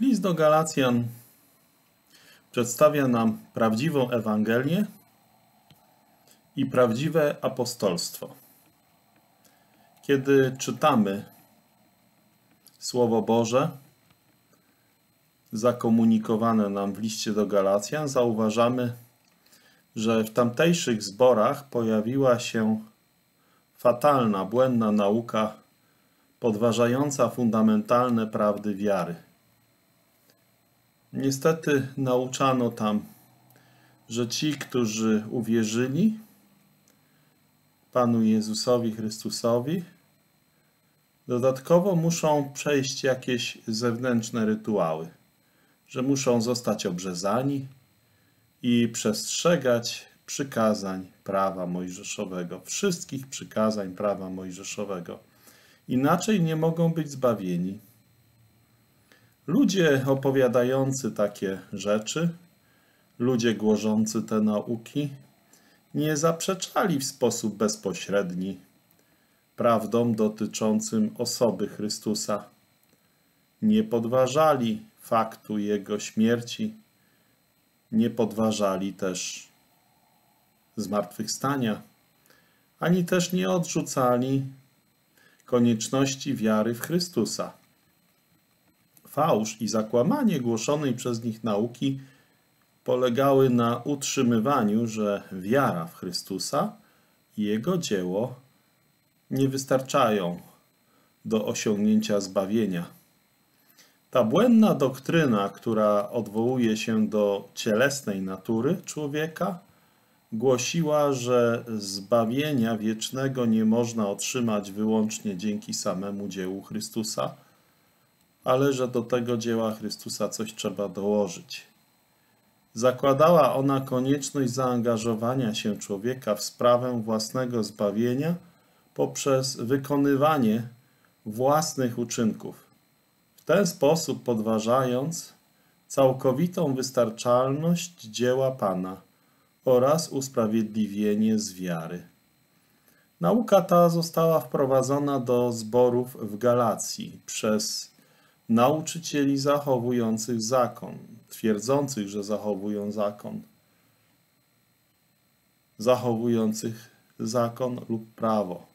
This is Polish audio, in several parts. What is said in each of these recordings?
List do Galacjan przedstawia nam prawdziwą Ewangelię i prawdziwe apostolstwo. Kiedy czytamy Słowo Boże zakomunikowane nam w liście do Galacjan, zauważamy, że w tamtejszych zborach pojawiła się fatalna, błędna nauka podważająca fundamentalne prawdy wiary. Niestety nauczano tam, że ci, którzy uwierzyli Panu Jezusowi Chrystusowi, dodatkowo muszą przejść jakieś zewnętrzne rytuały, że muszą zostać obrzezani i przestrzegać przykazań prawa mojżeszowego, wszystkich przykazań prawa mojżeszowego. Inaczej nie mogą być zbawieni. Ludzie opowiadający takie rzeczy, ludzie głoszący te nauki, nie zaprzeczali w sposób bezpośredni prawdom dotyczącym osoby Chrystusa. Nie podważali faktu Jego śmierci, nie podważali też zmartwychwstania, ani też nie odrzucali konieczności wiary w Chrystusa. Fałsz i zakłamanie głoszonej przez nich nauki polegały na utrzymywaniu, że wiara w Chrystusa i Jego dzieło nie wystarczają do osiągnięcia zbawienia. Ta błędna doktryna, która odwołuje się do cielesnej natury człowieka, głosiła, że zbawienia wiecznego nie można otrzymać wyłącznie dzięki samemu dziełu Chrystusa, ale że do tego dzieła Chrystusa coś trzeba dołożyć. Zakładała ona konieczność zaangażowania się człowieka w sprawę własnego zbawienia poprzez wykonywanie własnych uczynków. W ten sposób podważając całkowitą wystarczalność dzieła Pana – oraz usprawiedliwienie z wiary. Nauka ta została wprowadzona do zborów w Galacji przez nauczycieli zachowujących zakon, twierdzących, że zachowują zakon, zachowujących zakon lub prawo.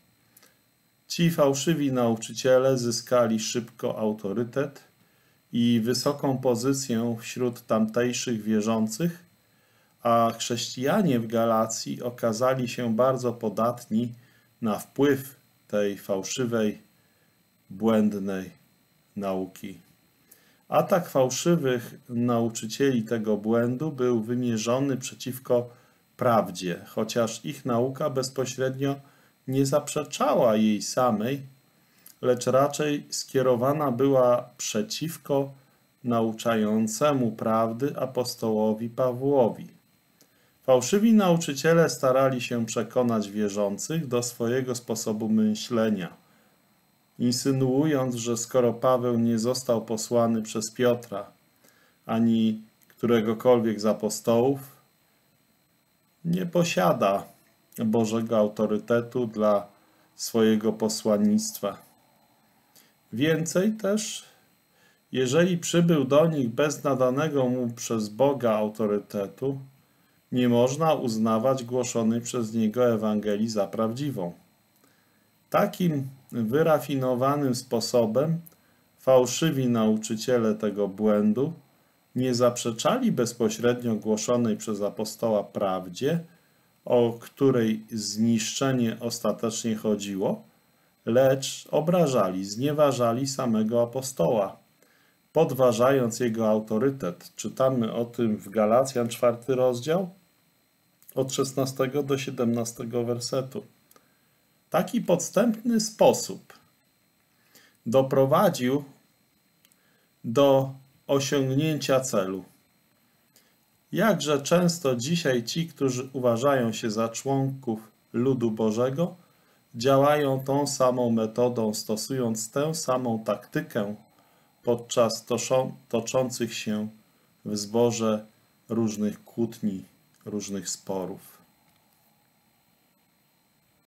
Ci fałszywi nauczyciele zyskali szybko autorytet i wysoką pozycję wśród tamtejszych wierzących, a chrześcijanie w Galacji okazali się bardzo podatni na wpływ tej fałszywej, błędnej nauki. Atak fałszywych nauczycieli tego błędu był wymierzony przeciwko prawdzie, chociaż ich nauka bezpośrednio nie zaprzeczała jej samej, lecz raczej skierowana była przeciwko nauczającemu prawdy apostołowi Pawłowi. Fałszywi nauczyciele starali się przekonać wierzących do swojego sposobu myślenia, insynuując, że skoro Paweł nie został posłany przez Piotra ani któregokolwiek z apostołów, nie posiada Bożego autorytetu dla swojego posłannictwa. Więcej też, jeżeli przybył do nich bez nadanego mu przez Boga autorytetu, nie można uznawać głoszonej przez niego Ewangelii za prawdziwą. Takim wyrafinowanym sposobem fałszywi nauczyciele tego błędu nie zaprzeczali bezpośrednio głoszonej przez apostoła prawdzie, o której zniszczenie ostatecznie chodziło, lecz obrażali, znieważali samego apostoła, podważając jego autorytet. Czytamy o tym w Galacjan, czwarty rozdział, od 16 do 17 wersetu. Taki podstępny sposób doprowadził do osiągnięcia celu. Jakże często dzisiaj ci, którzy uważają się za członków ludu Bożego, działają tą samą metodą, stosując tę samą taktykę podczas toczących się w zborze różnych kłótni różnych sporów.